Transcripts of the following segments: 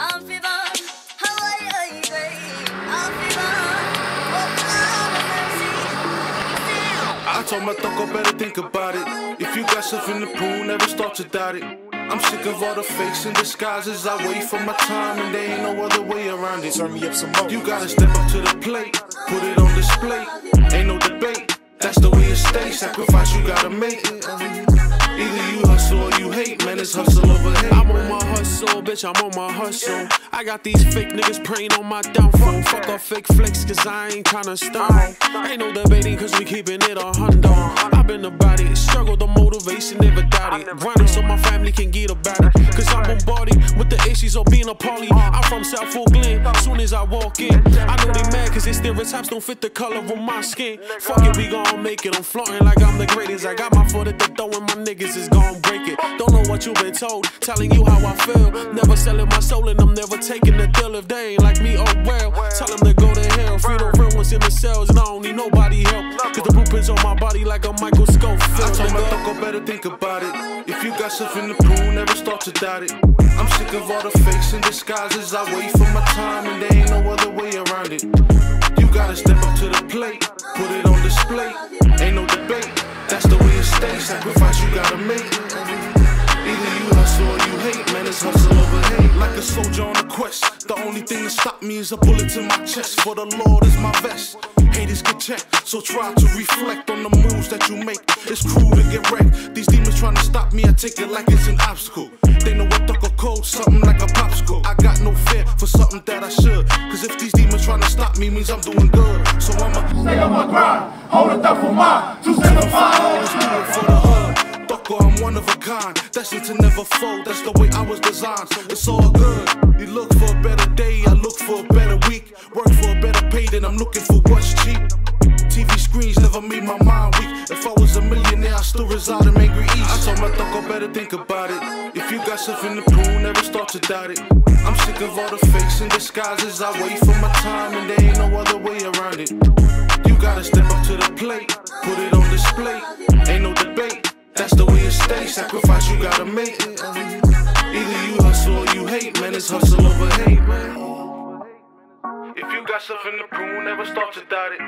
I told my thug better think about it. If you got stuff in the pool, never start to doubt it. I'm sick of all the fakes and disguises. I wait for my time and there ain't no other way around it. Turn me up some more. You gotta step up to the plate, put it on display. Ain't no debate. That's the way it stays. Sacrifice you gotta make. Either you hustle or you hate, man. It's hustle over hate. On hustle, bitch. I'm on my hustle. I got these fake niggas praying on my downfall. Fuck a fake flex, cause I ain't tryna stun. Ain't no debating, cause we keeping it a hundo. i been about it. Struggle, the motivation, never doubt it. Grinding so my family can get about it. Cause I'm bombarded issues of being a poly. I'm from South Glen. Soon as I walk in, I know they mad cause their stereotypes don't fit the color of my skin. Fuck it, we gon' make it. I'm flaunting like I'm the greatest. I got my foot at the door and my niggas is gon' break it. Don't know what you've been told, telling you how I feel. Never selling my soul and I'm never taking the deal if they ain't like me. Oh well, tell them to go to hell. Free the real ones in the cells and I don't need nobody help. Cause blueprints on my body like a Michael Scofield. I told my better think about it. If you got stuff in the pool, never start to doubt it. I'm sick of all the fakes and disguises. I wait for my time and there ain't no other way around it. You gotta step up to the plate, put it on display. Ain't no debate. That's the way it stays. Sacrifice you gotta make. Either you hustle or you hate, man. It's hustle over hate. Like a soldier on a quest. The only thing that stop me is a bullet in my chest. For the Lord is my vest. Haters get checked, so try to reflect on the moves that you make. It's cruel to get wrecked. These demons trying to stop me, I take it like it's an obstacle. They know what duck a cold, something like a popsicle. I got no fear for something that I should. Cause if these demons trying to stop me, means I'm doing good. So I'ma stay on my grind, hold it up for mine, two seven five. always do it for the hood. Ducker, I'm one of a kind. Destined to never fold, that's the way I was designed. It's all good. You look for a better day, I look for a better week. Work for a better pay, then I'm looking for what's cheap. TV screens never made my mind weak. If I was a millionaire, I still reside in Angry East. I told my thug I better think about it. If you got in the pool, never start to doubt it. I'm sick of all the fakes and disguises. I wait for my time and there ain't no other way around it. You gotta step up to the plate, put it on display. Ain't no debate. That's the way it stays. Sacrifice you gotta make. Either you hustle or you hate, man. It's hustle over hate, got in the pool, never start to doubt it.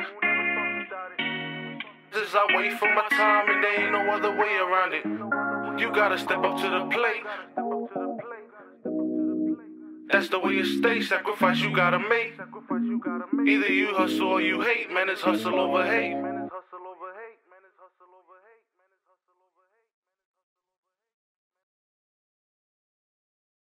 As I wait for my time and there ain't no other way around it. You gotta step up to the plate. That's the way it stays. Sacrifice you gotta make. Either you hustle or you hate, man. It's hustle over hate.